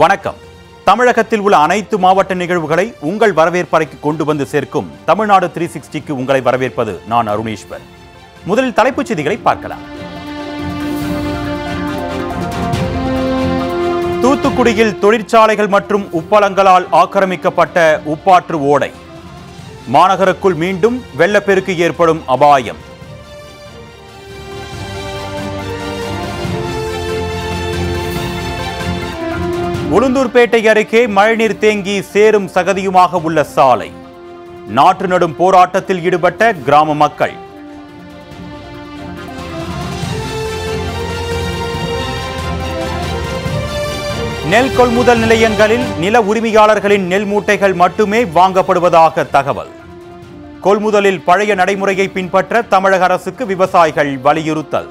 வணக்கம். தமிழகத்தில் உள்ள அனைத்து மாவட்ட நிகழ்வுகளை உங்கள் வரவேற்பறைக்கு கொண்டு வந்து சேர்க்கும் தமிழ்நாடு த்ரீ சிக்ஸ்டிக்கு உங்களை வரவேற்பது நான் அருணேஸ்வர். முதலில் தலைப்புச் செய்திகளை பார்க்கலாம். தூத்துக்குடியில் தொழிற்சாலைகள் மற்றும் உப்பளங்களால் ஆக்கிரமிக்கப்பட்ட உப்பாற்று ஓடை. மாநகருக்குள் மீண்டும் வெள்ளப்பெருக்கு ஏற்படும் அபாயம். உளுந்தூர்பேட்டை அருகே மழைநீர் தேங்கி சேரும் சகதியுமாக உள்ள சாலை. நாற்று நடும் போராட்டத்தில் ஈடுபட்ட கிராம மக்கள். நெல் கொள்முதல் நிலையங்களில் நில உரிமையாளர்களின் நெல் மூட்டைகள் மட்டுமே வாங்கப்படுவதாக தகவல். கொள்முதலில் பழைய நடைமுறையை பின்பற்ற தமிழக அரசுக்கு விவசாயிகள் வலியுறுத்தல்.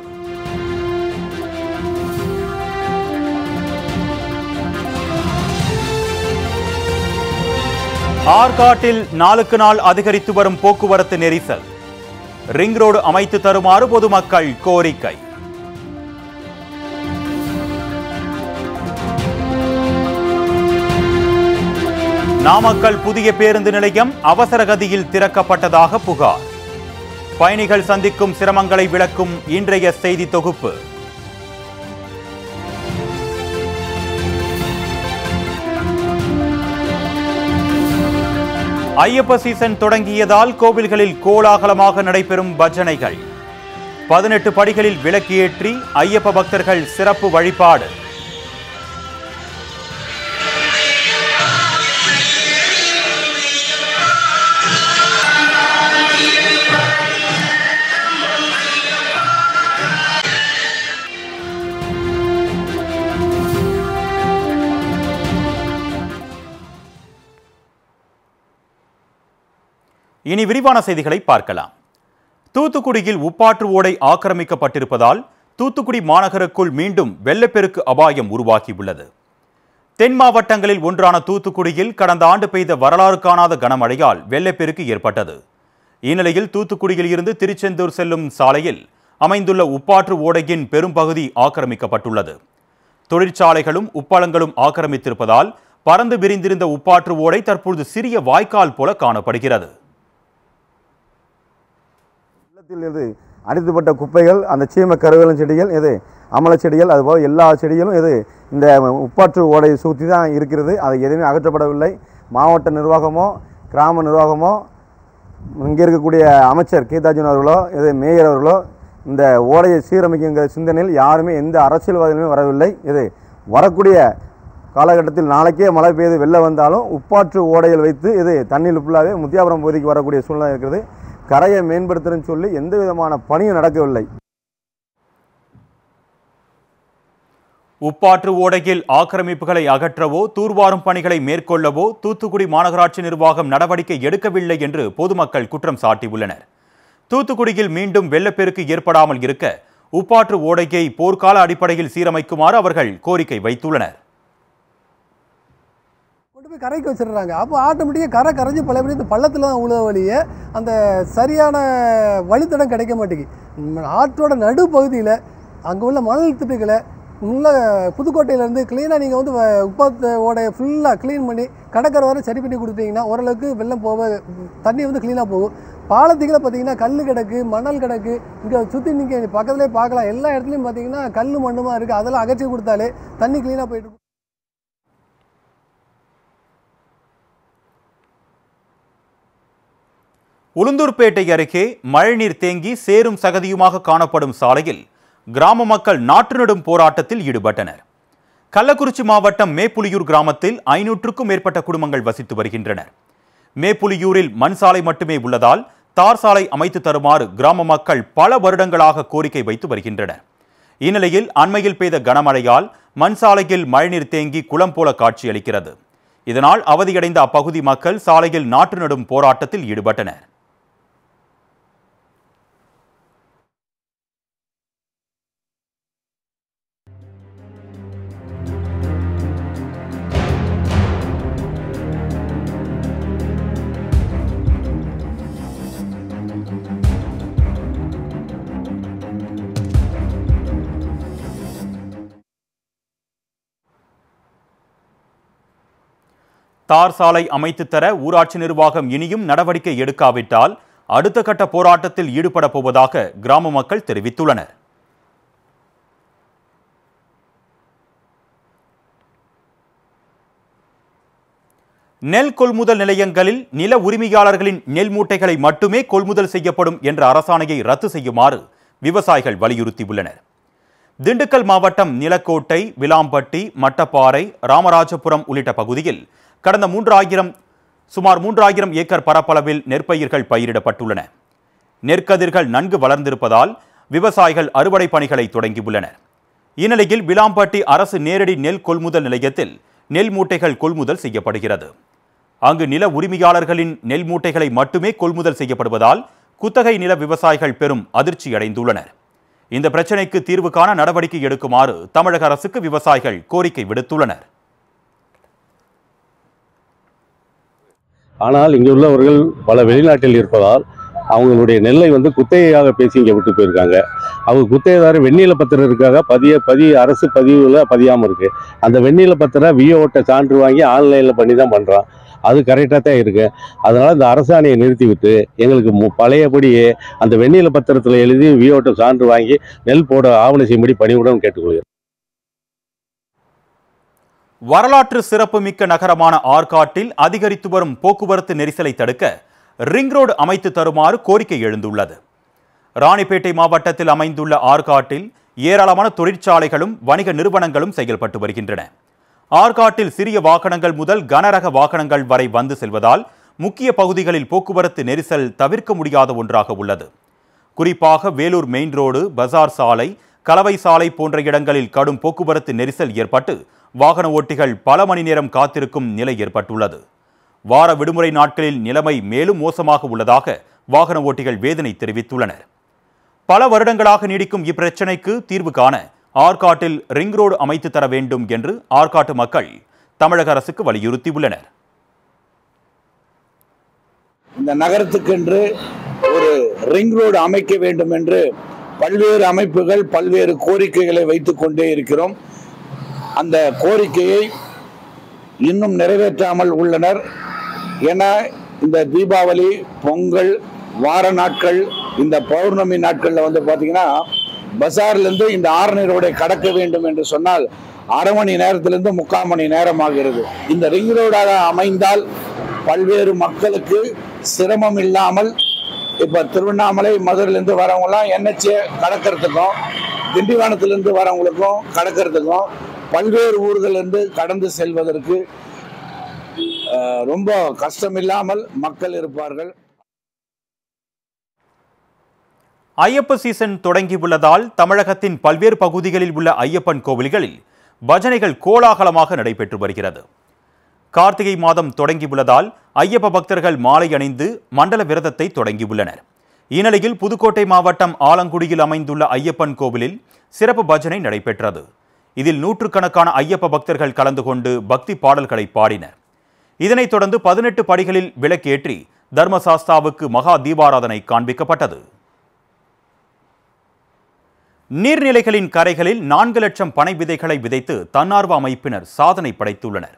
ஆற்காட்டில் நாளுக்கு நாள் அதிகரித்து வரும் போக்குவரத்து நெரிசல். ரிங் ரோடு அமைத்து தருமாறு பொதுமக்கள் கோரிக்கை. நாமக்கல் புதிய பேருந்து நிலையம் அவசர கதியில் திறக்கப்பட்டதாக புகார். பயணிகள் சந்திக்கும் சிரமங்களை விளக்கும் இன்றைய செய்தி தொகுப்பு. ஐயப்ப சீசன் தொடங்கியதால் கோவில்களில் கோலாகலமாக நடைபெறும் பஜனைகள். பதினெட்டு படிகளில் விளக்கு ஏற்றி ஐயப்ப பக்தர்கள் சிறப்பு வழிபாடு. இனி விரிவான செய்திகளை பார்க்கலாம். தூத்துக்குடியில் உப்பாற்று ஓடை ஆக்கிரமிக்கப்பட்டிருப்பதால் தூத்துக்குடி மாநகருக்குள் மீண்டும் வெள்ளப்பெருக்கு அபாயம் உருவாகியுள்ளது. தென் மாவட்டங்களில் ஒன்றான தூத்துக்குடியில் கடந்த ஆண்டு பெய்த வரலாறு காணாத கனமழையால் வெள்ளப்பெருக்கு ஏற்பட்டது. இந்நிலையில் தூத்துக்குடியில் இருந்து திருச்செந்தூர் செல்லும் சாலையில் அமைந்துள்ள உப்பாற்று ஓடையின் பெரும்பகுதி ஆக்கிரமிக்கப்பட்டுள்ளது. தொழிற்சாலைகளும் உப்பளங்களும் ஆக்கிரமித்திருப்பதால் பறந்து விரிந்திருந்த உப்பாற்று ஓடை தற்பொழுது சிறிய வாய்க்கால் போல காணப்படுகிறது. மரத்தில் இது அடித்துப்பட்ட குப்பைகள் அந்த சீம கருவேலம் செடிகள் எது? அமல செடிகள் அதுபோல் எல்லா செடிகளும் எது? இந்த உப்பாற்று ஓடையை சுற்றி தான் இருக்கிறது. அது எதுவுமே அகற்றப்படவில்லை. மாவட்ட நிர்வாகமோ கிராம நிர்வாகமோ இங்கே இருக்கக்கூடிய அமைச்சர் கீதார்ஜுன் அவர்களோ இது மேயர் அவர்களோ இந்த ஓடையை சீரமைக்குங்கிற சிந்தனையில் யாருமே எந்த அரசியல்வாதிகளுமே வரவில்லை. இது வரக்கூடிய காலகட்டத்தில் நாளைக்கே மழை பெய்து வெளில வந்தாலும் உப்பாற்று ஓடையில் வைத்து இது தண்ணீர் ஃபுல்லாகவே முத்தியாபுரம் பகுதிக்கு வரக்கூடிய சூழ்நிலை இருக்கிறது. கரையை மேம்படுத்துறேன்னு சொல்லி எந்த விதமான பணியும் நடக்கவில்லை. உப்பாற்று ஓடையில் ஆக்கிரமிப்புகளை அகற்றவோ தூர்வாரும் பணிகளை மேற்கொள்ளவோ தூத்துக்குடி மாநகராட்சி நிர்வாகம் நடவடிக்கை எடுக்கவில்லை என்று பொதுமக்கள் குற்றம் சாட்டியுள்ளனர். தூத்துக்குடியில் மீண்டும் வெள்ளப்பெருக்கு ஏற்படாமல் இருக்க உப்பாற்று ஓடையை போர்க்கால அடிப்படையில் சீரமைக்குமாறு அவர்கள் கோரிக்கை வைத்துள்ளனர். கொண்டு போய் கரைக்கு வச்சிடுறாங்க. அப்போ ஆட்டோமேட்டிக்காக கரை கரைஞ்சி பழையபடி இந்த பள்ளத்தில் தான் உழுத வழியே அந்த சரியான வழித்தடம் கிடைக்க மாட்டேங்குது. ஆற்றோட நடு பகுதியில் அங்கே உள்ள மணல் திட்டுகளை உள்ளே புதுக்கோட்டையிலேருந்து க்ளீனாக நீங்கள் வந்து வ- ஓடைய ஃபுல்லாக க்ளீன் பண்ணி கடற்கரை வரை சரி பண்ணி கொடுத்தீங்கன்னா ஓரளவுக்கு வெள்ளம் போக தண்ணி வந்து க்ளீனாக போகும். பாலத்துக்கில் பார்த்தீங்கன்னா கல் கிடக்கு மணல் கிடக்கு. இங்கே சுற்றி நீங்கள் பக்கத்துலேயே பார்க்கலாம். எல்லா இடத்துலையும் பார்த்தீங்கன்னா கல் மண்ணுமா இருக்குது அதெல்லாம் அகற்றி கொடுத்தாலே தண்ணி க்ளீனாக போயிட்டு உளுந்தூர்பேட்டை அருகே மழைநீர் தேங்கி சேரும் சகதியுமாக காணப்படும் சாலையில் கிராம மக்கள் நாற்று நடும் போராட்டத்தில் ஈடுபட்டனர். கள்ளக்குறிச்சி மாவட்டம் மேப்புலியூர் கிராமத்தில் ஐநூற்றுக்கும் மேற்பட்ட குடும்பங்கள் வசித்து வருகின்றனர். மேப்புலியூரில் மண் சாலை மட்டுமே உள்ளதால் தார் சாலை அமைத்து தருமாறு கிராம மக்கள் பல வருடங்களாக கோரிக்கை வைத்து வருகின்றனர். இந்நிலையில் அண்மையில் பெய்த கனமழையால் மண் சாலையில் மழைநீர் தேங்கி குளம் போல காட்சியளிக்கிறது. இதனால் அவதியடைந்த அப்பகுதி மக்கள் சாலையில் நாற்று நடும் போராட்டத்தில் ஈடுபட்டனர். தார் சாலை அமைத்து தர ஊராட்சி நிர்வாகம் இனியும் நடவடிக்கை எடுக்காவிட்டால் அடுத்த கட்ட போராட்டத்தில் ஈடுபட போவதாக கிராம மக்கள் தெரிவித்துள்ளனர். நெல் கொள்முதல் நிலையங்களில் நில உரிமையாளர்களின் நெல் மூட்டைகளை மட்டுமே கொள்முதல் செய்யப்படும் என்ற அரசாணையை ரத்து செய்யுமாறு விவசாயிகள் வலியுறுத்தியுள்ளனர். திண்டுக்கல் மாவட்டம் நிலக்கோட்டை விளாம்பட்டி மட்டப்பாறை ராமராஜபுரம் உள்ளிட்ட பகுதியில் கடந்த மூன்றாயிரம் சுமார் மூன்றாயிரம் ஏக்கர் பரப்பளவில் நெற்பயிர்கள் பயிரிடப்பட்டுள்ளன. நெற்கதிர்கள் நன்கு வளர்ந்திருப்பதால் விவசாயிகள் அறுவடை பணிகளை தொடங்கியுள்ளனர். இந்நிலையில் விளாம்பட்டி அரசு நேரடி நெல் கொள்முதல் நிலையத்தில் நெல் மூட்டைகள் கொள்முதல் செய்யப்படுகிறது. அங்கு நில உரிமையாளர்களின் நெல் மூட்டைகளை மட்டுமே கொள்முதல் செய்யப்படுவதால் குத்தகை நில விவசாயிகள் பெரும் அதிர்ச்சியடைந்துள்ளனர் இந்த பிரச்சினைக்கு தீர்வு காண நடவடிக்கை எடுக்குமாறு தமிழக அரசுக்கு விவசாயிகள் கோரிக்கை விடுத்துள்ளனர். ஆனால் இங்கே உள்ளவர்கள் பல வெளிநாட்டில் இருப்பதால் அவங்களுடைய நெல்லை வந்து குத்தகையாக பேசி இங்கே விட்டு போயிருக்காங்க. அவங்க குத்தகைதாரர் வெண்ணில பத்திரத்துக்காக பதிய பதிய அரசு பதிவில் பதியாமல் இருக்குது அந்த வெண்ணில பத்திரம் விஓட்ட சான்று வாங்கி ஆன்லைனில் பண்ணி தான் பண்ணுறான் அது கரெக்டாக தான் இருக்கு. அதனால் இந்த அரசாணையை நிறுத்தி விட்டு எங்களுக்கு மு- பழையபடியே அந்த வெண்ணில பத்திரத்தில் எழுதி விஓட்ட சான்று வாங்கி நெல் போட ஆவணம் செய்யும்படி பணிவுடன் கேட்டுக்கொள்கிறேன் வரலாற்று சிறப்புமிக்க நகரமான ஆற்காட்டில் அதிகரித்து வரும் போக்குவரத்து நெரிசலை தடுக்க ரிங் ரோடு அமைத்து தருமாறு கோரிக்கை எழுந்துள்ளது. ராணிப்பேட்டை மாவட்டத்தில் அமைந்துள்ள ஆற்காட்டில் ஏராளமான தொழிற்சாலைகளும் வணிக நிறுவனங்களும் செயல்பட்டு வருகின்றன. ஆற்காட்டில் சிறிய வாகனங்கள் முதல் கனரக வாகனங்கள் வரை வந்து செல்வதால் முக்கிய பகுதிகளில் போக்குவரத்து நெரிசல் தவிர்க்க முடியாத ஒன்றாக உள்ளது. குறிப்பாக வேலூர் மெயின் ரோடு பஜார் சாலை கலவை சாலை போன்ற இடங்களில் கடும் போக்குவரத்து நெரிசல் ஏற்பட்டு வாகன ஓட்டிகள் பல மணி நேரம் காத்திருக்கும் நிலை ஏற்பட்டுள்ளது. வார விடுமுறை நாட்களில் நிலைமை மேலும் மோசமாக உள்ளதாக வாகன ஓட்டிகள் வேதனை தெரிவித்துள்ளனர். பல வருடங்களாக நீடிக்கும் இப்பிரச்சினைக்கு தீர்வு காண ஆற்காட்டில் ரிங் ரோடு அமைத்து தர வேண்டும் என்று ஆற்காட்டு மக்கள் தமிழக அரசுக்கு வலியுறுத்தியுள்ளனர். இந்த நகரத்துக்கென்று ஒரு ரிங் ரோடு அமைக்க வேண்டும் என்று பல்வேறு அமைப்புகள் பல்வேறு கோரிக்கைகளை வைத்துக் கொண்டே இருக்கிறோம். அந்த கோரிக்கையை இன்னும் நிறைவேற்றாமல் உள்ளனர். ஏன்னா இந்த தீபாவளி பொங்கல் வார நாட்கள் இந்த பௌர்ணமி நாட்களில் வந்து பார்த்தீங்கன்னா பஜார்லேருந்து இந்த ஆரணி ரோடை கடக்க வேண்டும் என்று சொன்னால் அரை மணி நேரத்திலிருந்து முக்கால் மணி நேரம் ஆகிறது இந்த ரிங் ரோடாக அமைந்தால் பல்வேறு மக்களுக்கு சிரமம் இல்லாமல் இப்போ திருவண்ணாமலை மதுரையிலேருந்து வரவங்களாம் என்ஹெச்ஏ கடக்கிறதுக்கும் திண்டிவனத்திலிருந்து வரவங்களுக்கும் கடக்கிறதுக்கும் பல்வேறு ஊர்களிலிருந்து கடந்து செல்வதற்கு ரொம்ப கஷ்டமில்லாமல் மக்கள் இருப்பார்கள். ஐயப்ப சீசன் தொடங்கியுள்ளதால் தமிழகத்தின் பல்வேறு பகுதிகளில் உள்ள ஐயப்பன் கோவில்களில் பஜனைகள் கோலாகலமாக நடைபெற்று வருகிறது. கார்த்திகை மாதம் தொடங்கியுள்ளதால் ஐயப்ப பக்தர்கள் மாலை அணிந்து மண்டல விரதத்தை தொடங்கியுள்ளனர் இந்நிலையில் புதுக்கோட்டை மாவட்டம் ஆலங்குடியில் அமைந்துள்ள ஐயப்பன் கோவிலில் சிறப்பு பஜனை நடைபெற்றது. இதில் நூற்றுக்கணக்கான ஐயப்ப பக்தர்கள் கலந்து கொண்டு பக்தி பாடல்களை பாடினர். இதனைத் தொடர்ந்து பதினெட்டு படிகளில் விளக்கேற்றி தர்மசாஸ்தாவுக்கு மகா தீபாராதனை காண்பிக்கப்பட்டது. நீர்நிலைகளின் கரைகளில் நான்கு லட்சம் பனை விதைகளை விதைத்து தன்னார்வ அமைப்பினர் சாதனை படைத்துள்ளனர்.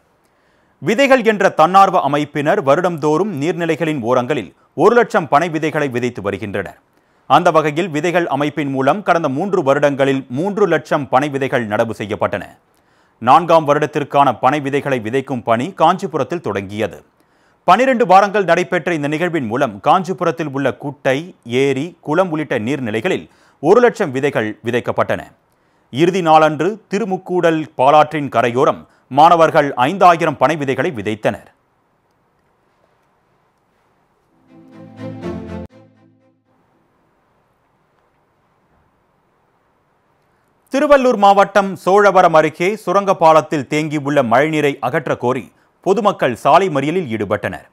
விதைகள் என்ற தன்னார்வ அமைப்பினர் வருடம்தோறும் நீர்நிலைகளின் ஓரங்களில் ஒரு லட்சம் பனை விதைகளை விதைத்து வருகின்றனர். அந்த வகையில் விதைகள் அமைப்பின் மூலம் கடந்த மூன்று வருடங்களில் மூன்று லட்சம் பனை விதைகள் நடவு செய்யப்பட்டன. நான்காம் வருடத்திற்கான பனை விதைகளை விதைக்கும் பணி காஞ்சிபுரத்தில் தொடங்கியது. பனிரெண்டு வாரங்கள் நடைபெற்ற இந்த நிகழ்வின் மூலம் காஞ்சிபுரத்தில் உள்ள குட்டை ஏரி குளம் உள்ளிட்ட நீர்நிலைகளில் ஒரு லட்சம் விதைகள் விதைக்கப்பட்டன. இறுதி நாளன்று திருமுக்கூடல் பாலாற்றின் கரையோரம் மாணவர்கள் ஐந்தாயிரம் பனை விதைகளை விதைத்தனர். திருவள்ளூர் மாவட்டம் சோழவரம் அருகே சுரங்க பாலத்தில் தேங்கியுள்ள மழைநீரை அகற்ற கோரி பொதுமக்கள் சாலை மறியலில் ஈடுபட்டனர்.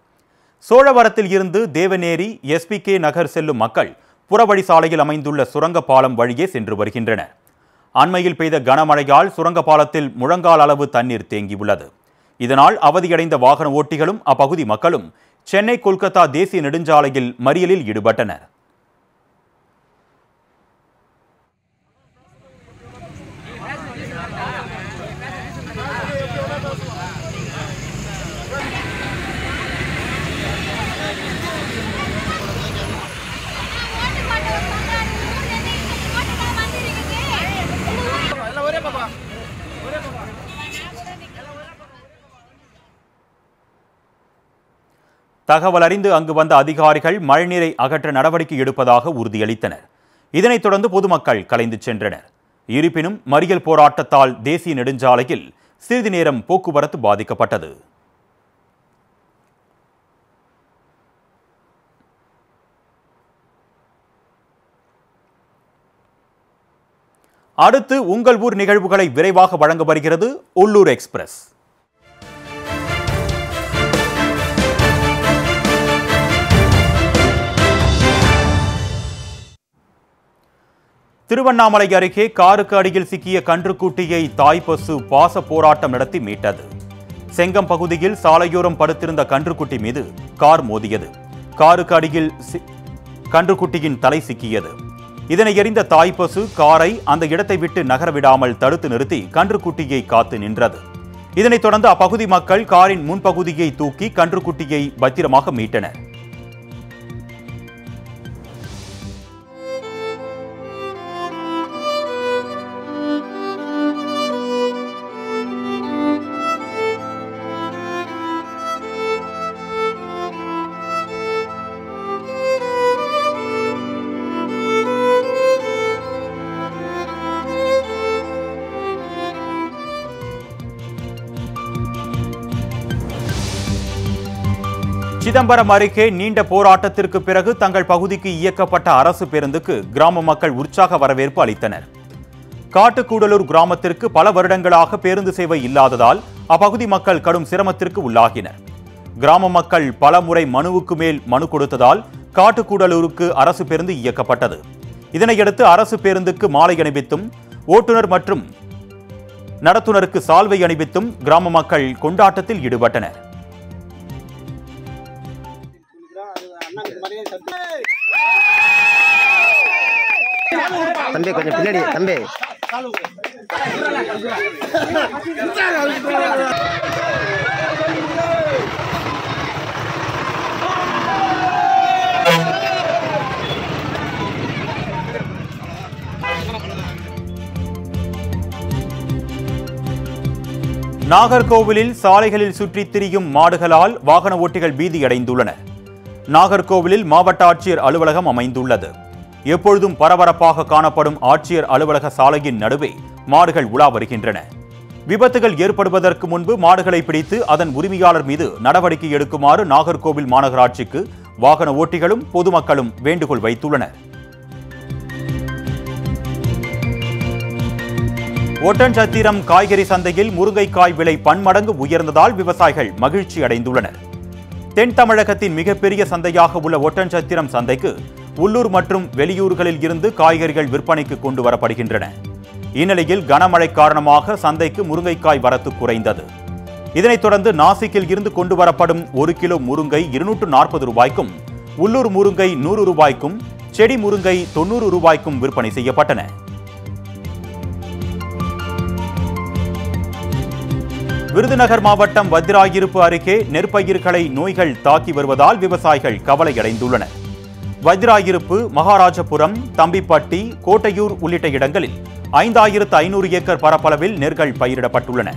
சோழவரத்தில் இருந்து தேவநேரி எஸ்பிகே நகர் செல்லும் மக்கள் புறவழி சாலையில் அமைந்துள்ள சுரங்க பாலம் வழியே சென்று வருகின்றனர். அண்மையில் பெய்த கனமழையால் சுரங்க பாலத்தில் முழங்கால் அளவு தண்ணீர் தேங்கியுள்ளது. இதனால் அவதியடைந்த வாகன ஓட்டிகளும் அப்பகுதி மக்களும் சென்னை கொல்கத்தா தேசிய நெடுஞ்சாலையில் மறியலில் ஈடுபட்டனர். தகவல் அறிந்து அங்கு வந்த அதிகாரிகள் மழைநீரை அகற்ற நடவடிக்கை எடுப்பதாக உறுதியளித்தனர். இதனைத் தொடர்ந்து பொதுமக்கள் கலைந்து சென்றனர். இருப்பினும் மறியல் போராட்டத்தால் தேசிய நெடுஞ்சாலையில் சிறிது நேரம் போக்குவரத்து பாதிக்கப்பட்டது. அடுத்து உங்கள் ஊர் நிகழ்வுகளை விரைவாக வழங்க வருகிறது உள்ளூர் எக்ஸ்பிரஸ். திருவண்ணாமலை அருகே காருக்கு அடியில் சிக்கிய கன்றுக்குட்டியை தாய்பசு பாச போராட்டம் நடத்தி மீட்டது. செங்கம் பகுதியில் சாலையோரம் படுத்திருந்த கன்றுக்குட்டி மீது கார் மோதியது. காருக்கு அடியில் கன்றுக்குட்டியின் தலை சிக்கியது. இதனை எறிந்த தாய்பசு காரை அந்த இடத்தை விட்டு நகர விடாமல் தடுத்து நிறுத்தி கன்றுக்குட்டியை காத்து நின்றது. இதனைத் தொடர்ந்து அப்பகுதி மக்கள் காரின் முன்பகுதியை தூக்கி கன்றுக்குட்டியை பத்திரமாக மீட்டனர். சிதம்பரம் அருகே நீண்ட போராட்டத்திற்கு பிறகு தங்கள் பகுதிக்கு இயக்கப்பட்ட அரசு பேருந்துக்கு கிராம மக்கள் உற்சாக வரவேற்பு அளித்தனர். காட்டுக்கூடலூர் கிராமத்திற்கு பல வருடங்களாக பேருந்து சேவை இல்லாததால் அப்பகுதி மக்கள் கடும் சிரமத்திற்கு உள்ளாகினர். கிராம மக்கள் பல முறை மனுவுக்கு மேல் மனு கொடுத்ததால் காட்டுக்கூடலூருக்கு அரசு பேருந்து இயக்கப்பட்டது. இதனையடுத்து அரசு பேருந்துக்கு மாலை அணிவித்தும் ஓட்டுநர் மற்றும் நடத்துனருக்கு சால்வை அணிவித்தும் கிராம மக்கள் கொண்டாட்டத்தில் ஈடுபட்டனர். தம்பி கொஞ்சம் பின்னாடி தம்பி. நாகர்கோவிலில் சாலைகளில் சுற்றித் திரியும் மாடுகளால் வாகன ஓட்டிகள் பீதியடைந்துள்ளனர் நாகர்கோவிலில் மாவட்ட ஆட்சியர் அலுவலகம் அமைந்துள்ளது. எப்பொழுதும் பரபரப்பாக காணப்படும் ஆட்சியர் அலுவலக சாலையின் நடுவே மாடுகள் உலா வருகின்றன. விபத்துகள் ஏற்படுவதற்கு முன்பு மாடுகளை பிடித்து அதன் உரிமையாளர் மீது நடவடிக்கை எடுக்குமாறு நாகர்கோவில் மாநகராட்சிக்கு வாகன ஓட்டிகளும் பொதுமக்களும் வேண்டுகோள் வைத்துள்ளனர். ஒட்டன்சத்திரம் காய்கறி சந்தையில் முருங்கைக்காய் விலை பன்மடங்கு உயர்ந்ததால் விவசாயிகள் மகிழ்ச்சி அடைந்துள்ளனர் தென் தமிழகத்தின் மிகப்பெரிய சந்தையாக உள்ள ஒட்டன்சத்திரம் சந்தைக்கு உள்ளூர் மற்றும் வெளியூர்களில் இருந்து காய்கறிகள் விற்பனைக்கு கொண்டு வரப்படுகின்றன. இந்நிலையில் கனமழை காரணமாக சந்தைக்கு முருங்கைக்காய் வரத்து குறைந்தது. இதனைத் தொடர்ந்து நாசிக்கில் இருந்து கொண்டு வரப்படும் ஒரு கிலோ முருங்கை இருநூற்று நாற்பது ரூபாய்க்கும் உள்ளூர் முருங்கை நூறு ரூபாய்க்கும் செடி முருங்கை தொண்ணூறு ரூபாய்க்கும் விற்பனை செய்யப்பட்டன. விருதுநகர் மாவட்டம் வத்திராயிருப்பு அருகே நெற்பயிர்களை நோய்கள் தாக்கி வருவதால் விவசாயிகள் கவலையடைந்துள்ளனர். வஜ்ராயிருப்பு மகாராஜபுரம் தம்பிப்பட்டி கோட்டையூர் உள்ளிட்ட இடங்களில் ஐந்தாயிரத்து ஐநூறு ஏக்கர் பரப்பளவில் நெற்கள் பயிரிடப்பட்டுள்ளன.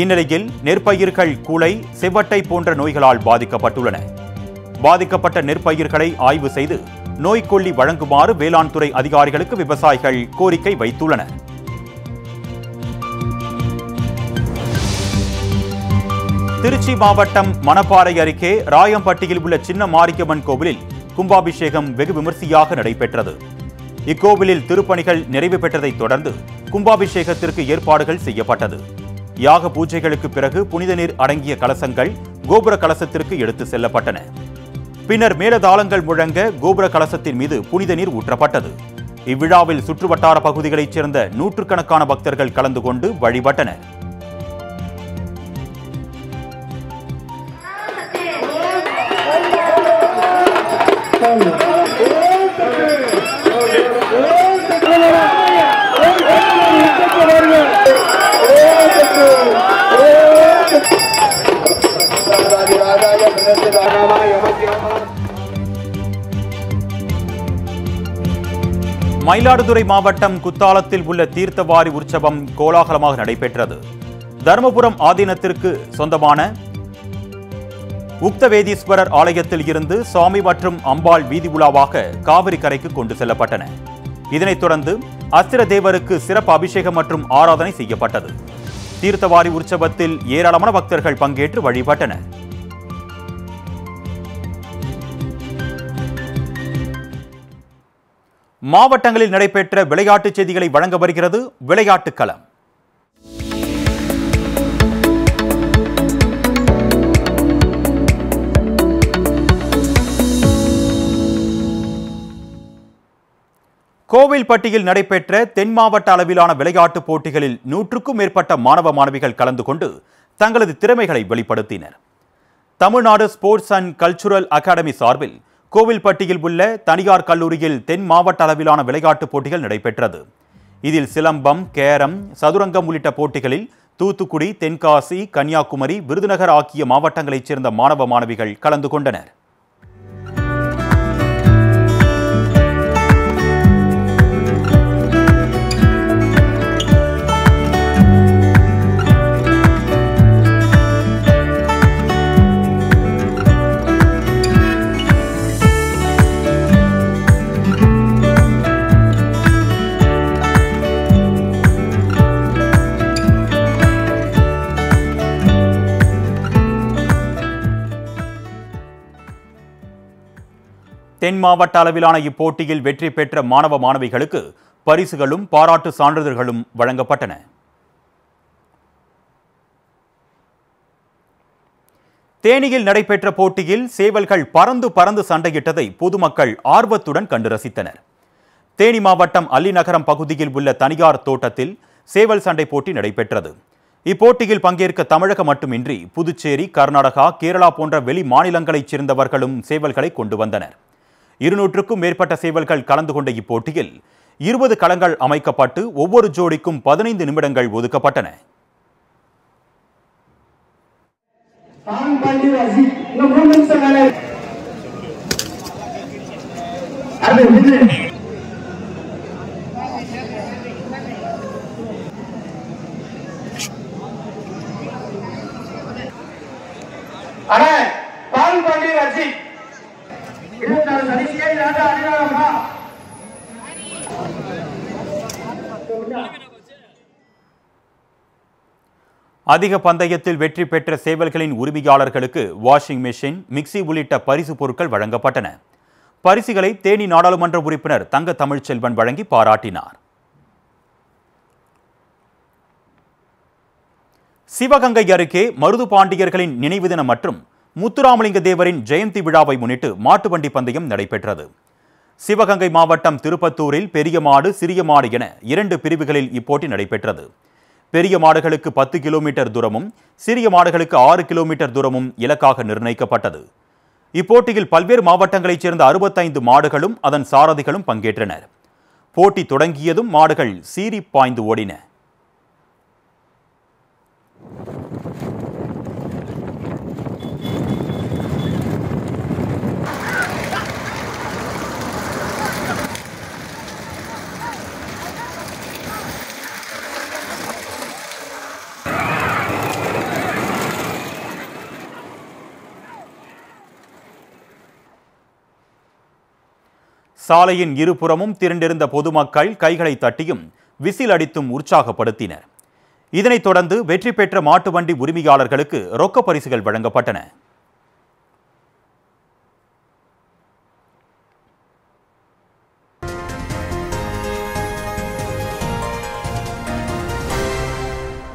இந்நிலையில் நெற்பயிர்கள் கூளை செவ்வட்டை போன்ற நோய்களால் பாதிக்கப்பட்டுள்ளன. பாதிக்கப்பட்ட நெற்பயிர்களை ஆய்வு செய்து நோய்க்கொல்லி வழங்குமாறு வேளாண் துறை அதிகாரிகளுக்கு விவசாயிகள் கோரிக்கை வைத்துள்ளனர். திருச்சி மாவட்டம் மணப்பாறை அருகே ராயம்பட்டியில் உள்ள சின்ன மாரியம்மன் கோவிலில் கும்பாபிஷேகம் வெகு விமர்சையாக நடைபெற்றது. இக்கோவிலில் திருப்பணிகள் நிறைவு பெற்றதைத் தொடர்ந்து கும்பாபிஷேகத்திற்கு ஏற்பாடுகள் செய்யப்பட்டது. யாக பூஜைகளுக்கு பிறகு புனித நீர் அடங்கிய கலசங்கள் கோபுர கலசத்திற்கு எடுத்து செல்லப்பட்டன. பின்னர் மேலதாளங்கள் முழங்க கோபுர கலசத்தின் மீது புனித நீர் ஊற்றப்பட்டது. இவ்விழாவில் சுற்றுவட்டார பகுதிகளைச் சேர்ந்த நூற்றுக்கணக்கான பக்தர்கள் கலந்து கொண்டு வழிபட்டனர். மயிலாடுதுறை மாவட்டம் குத்தாலத்தில் உள்ள தீர்த்தவாரி உற்சவம் கோலாகலமாக நடைபெற்றது. தருமபுரம் ஆதீனத்திற்கு சொந்தமான உக்தவேதீஸ்வரர் ஆலயத்தில் இருந்து சுவாமி மற்றும் அம்பாள் வீதி உலாவாக காவிரி கரைக்கு கொண்டு செல்லப்பட்டன. இதனைத் தொடர்ந்து அஸ்திர தேவருக்கு சிறப்பு அபிஷேகம் மற்றும் ஆராதனை செய்யப்பட்டது. தீர்த்தவாரி உற்சவத்தில் ஏராளமான பக்தர்கள் பங்கேற்று வழிபட்டனர். மாவட்டங்களில் நடைபெற்ற விளையாட்டுச் செய்திகளை வழங்க வருகிறது விளையாட்டுக் களம். கோவில்பட்டியில் நடைபெற்ற தென் மாவட்ட அளவிலான விளையாட்டுப் போட்டிகளில் நூற்றுக்கும் மேற்பட்ட மாணவ மாணவிகள் கலந்து கொண்டு தங்களது திறமைகளை வெளிப்படுத்தினர். Tamil Nadu sports and cultural academy சார்பில் கோவில்பட்டியில் உள்ள தனியார் கல்லூரியில் தென் மாவட்ட அளவிலான விளையாட்டுப் போட்டிகள் நடைபெற்றது. இதில் சிலம்பம் கேரம் சதுரங்கம் உள்ளிட்ட போட்டிகளில் தூத்துக்குடி தென்காசி கன்னியாகுமரி விருதுநகர் ஆகிய மாவட்டங்களைச் சேர்ந்த மாணவ மாணவிகள் கலந்து கொண்டனர். தென் மாவட்ட அளவிலான இப்போட்டியில் வெற்றி பெற்ற மாணவ மாணவிகளுக்கு பரிசுகளும் பாராட்டு சான்றிதழ்களும் வழங்கப்பட்டன. தேனியில் நடைபெற்ற போட்டியில் சேவல்கள் பறந்து பறந்து சண்டையிட்டதை பொதுமக்கள் ஆர்வத்துடன் கண்டு ரசித்தனர். தேனி மாவட்டம் அல்லிநகரம் பகுதியில் உள்ள தனியார் தோட்டத்தில் சேவல் சண்டை போட்டி நடைபெற்றது. இப்போட்டியில் பங்கேற்க தமிழகம் மட்டுமின்றி புதுச்சேரி கர்நாடகா கேரளா போன்ற வெளி மாநிலங்களைச் சேர்ந்தவர்களும் சேவல்களை கொண்டு வந்தனர். இருநூற்றுக்கும் மேற்பட்ட சேவல்கள் கலந்து கொண்ட இப்போட்டியில் இருபது களங்கள் அமைக்கப்பட்டு ஒவ்வொரு ஜோடிக்கும் பதினைந்து நிமிடங்கள் ஒதுக்கப்பட்டன. அது அதிக பந்தயத்தில் வெற்றி பெற்ற சேவல்களின் உரிமையாளர்களுக்கு வாஷிங் மெஷின் மிக்சி உள்ளிட்ட பரிசு பொருட்கள் வழங்கப்பட்டன. பரிசுகளை தேனி நாடாளுமன்ற உறுப்பினர் தங்க தமிழ்ச்செல்வன் வழங்கி பாராட்டினார். சிவகங்கை அருகே மருது பாண்டியர்களின் நினைவு தினம் மற்றும் முத்துராமலிங்க தேவரின் ஜெயந்தி விழாவை முன்னிட்டு மாட்டு வண்டி பந்தயம் நடைபெற்றது. சிவகங்கை மாவட்டம் திருப்பத்தூரில் பெரிய மாடு சிறிய மாடு என இரண்டு பிரிவுகளில் இப்போட்டி நடைபெற்றது. பெரிய மாடுகளுக்கு பத்து கிலோமீட்டர் தூரமும் சிறிய மாடுகளுக்கு ஆறு கிலோமீட்டர் தூரமும் இலக்காக நிர்ணயிக்கப்பட்டது. இப்போட்டியில் பல்வேறு மாவட்டங்களைச் சேர்ந்த அறுபத்தைந்து மாடுகளும் அதன் சாரதிகளும் பங்கேற்றனர். போட்டி தொடங்கியதும் மாடுகள் சீறி பாய்ந்து ஓடின. சாலையின் இருபுறமும் திரண்டிருந்த பொதுமக்கள் கைகளை தட்டியும் விசில் அடித்தும் உற்சாகப்படுத்தினர். இதனைத் தொடர்ந்து வெற்றி பெற்ற மாட்டு வண்டி உரிமையாளர்களுக்கு ரொக்க பரிசுகள் வழங்கப்பட்டன.